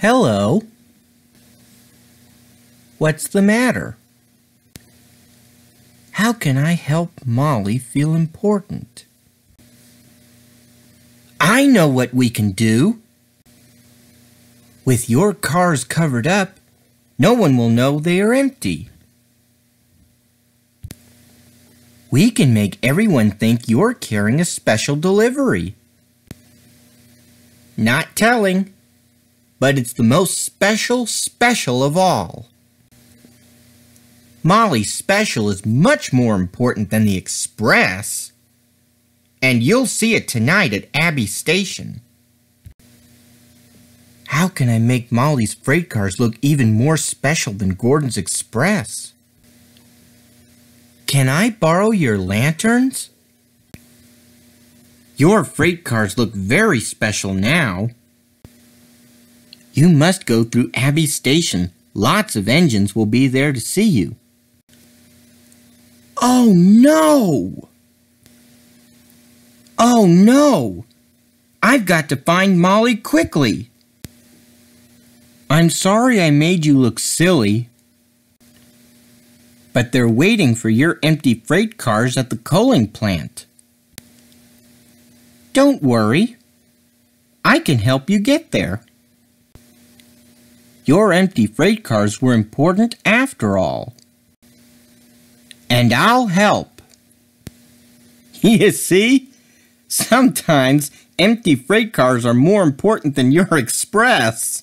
Hello. What's the matter? How can I help Molly feel important? I know what we can do. With your cars covered up, no one will know they are empty. We can make everyone think you're carrying a special delivery. Not telling, but it's the most special special of all. Molly's special is much more important than the Express. And you'll see it tonight at Abbey Station. How can I make Molly's freight cars look even more special than Gordon's Express? Can I borrow your lanterns? Your freight cars look very special now. You must go through Abbey Station. Lots of engines will be there to see you. Oh no! Oh no! I've got to find Molly quickly. I'm sorry I made you look silly. But they're waiting for your empty freight cars at the coaling plant. Don't worry. I can help you get there. Your empty freight cars were important after all. And I'll help. You see? Sometimes empty freight cars are more important than your express.